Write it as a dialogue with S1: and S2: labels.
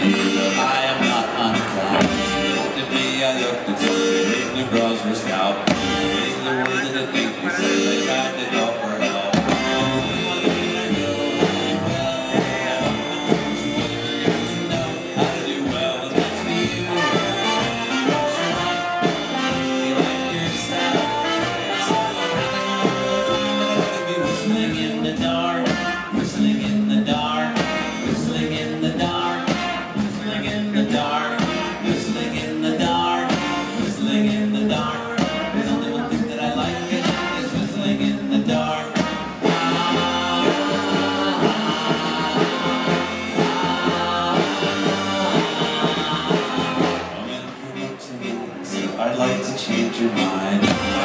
S1: see. I'd like to change your mind.